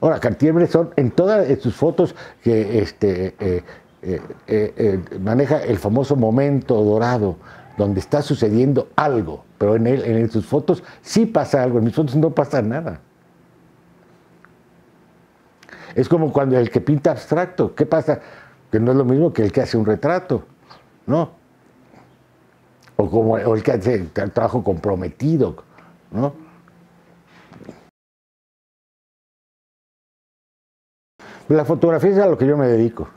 Ahora, Cartier-Bresson, en todas sus fotos que este, eh, maneja el famoso momento dorado, donde está sucediendo algo, pero en, él, en sus fotos sí pasa algo, en mis fotos no pasa nada. Es como cuando el que pinta abstracto, ¿qué pasa? Que no es lo mismo que el que hace un retrato, ¿no? O como el que hace tra- trabajo comprometido, ¿no? La fotografía es a lo que yo me dedico.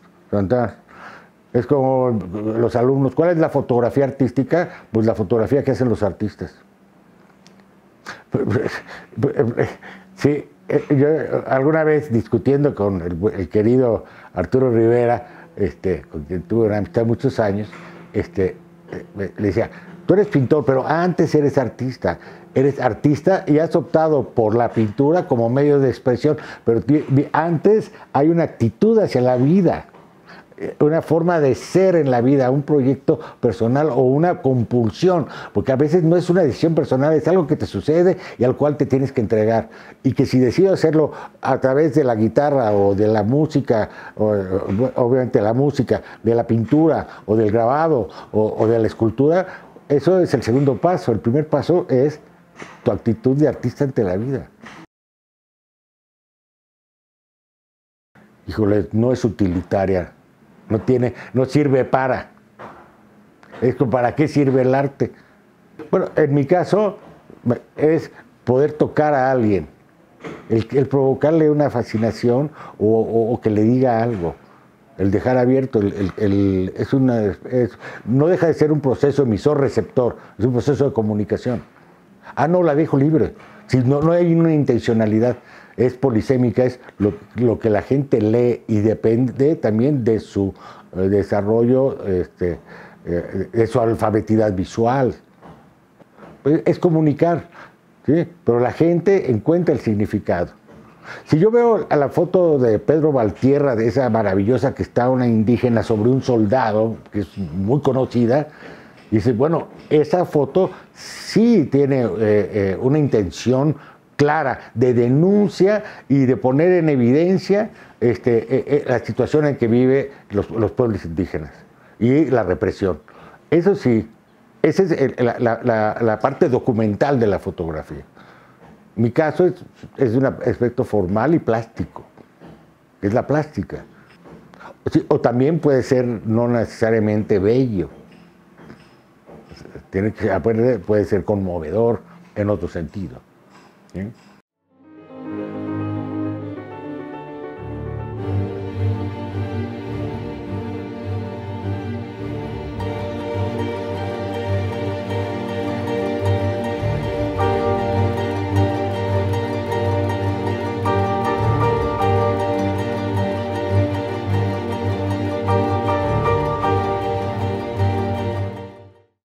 Es como los alumnos. ¿Cuál es la fotografía artística? Pues la fotografía que hacen los artistas. [LAUGHS] Sí, yo alguna vez discutiendo con el, querido Arturo Rivera, este, con quien tuve una amistad muchos años, este, eh, le decía, tú eres pintor, pero antes eres artista. Eres artista y has optado por la pintura como medio de expresión, pero antes hay una actitud hacia la vida, eh, una forma de ser en la vida, un proyecto personal o una compulsión, porque a veces no es una decisión personal, es algo que te sucede y al cual te tienes que entregar. Y que si decido hacerlo a través de la guitarra o de la música, o, obviamente la música, de la pintura o del grabado o, o de la escultura, eso es el segundo paso. El primer paso es tu actitud de artista ante la vida. Híjole, no es utilitaria, no tiene, no sirve para. Es como, ¿para qué sirve el arte? Bueno, en mi caso es poder tocar a alguien, el, provocarle una fascinación o, que le diga algo, el dejar abierto, el- el- es una, es- no deja de ser un proceso emisor-receptor, es un proceso de comunicación. Ah, no, la dejo libre. Si no, no hay una intencionalidad, es polisémica, es lo, que la gente lee y depende también de su eh, desarrollo, este, eh, de su alfabetidad visual. Pues, es comunicar, ¿sí? pero la gente encuentra el significado. Si yo veo a la foto de Pedro Valtierra, de esa maravillosa que está una indígena sobre un soldado, que es muy conocida, dice, bueno, esa foto sí tiene eh, una intención clara de denuncia y de poner en evidencia este, eh, eh, la situación en que viven los, los pueblos indígenas y la represión. Eso sí, esa es la, parte documental de la fotografía. Mi caso es, es de un aspecto formal y plástico, es la plástica. O también puede ser no necesariamente bello, Tiene que, puede ser conmovedor en otro sentido. ¿Sí?